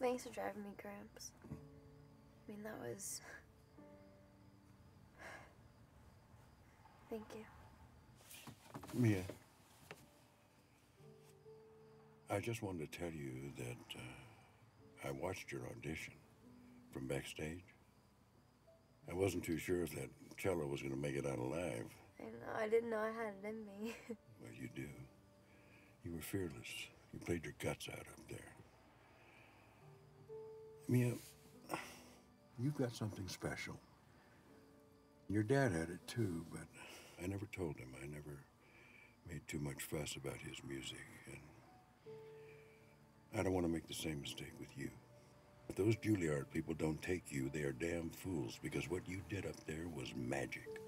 Thanks for driving me, Gramps. I mean, that was. Thank you. Mia, I just wanted to tell you that uh, I watched your audition from backstage. I wasn't too sure if that cello was going to make it out alive. I know. I didn't know I had it in me. Well, you do. You were fearless. You played your guts out up there. Mia, you've got something special. Your dad had it too, but I never told him. I never made too much fuss about his music, and I don't want to make the same mistake with you. If those Juilliard people don't take you, they are damn fools because what you did up there was magic.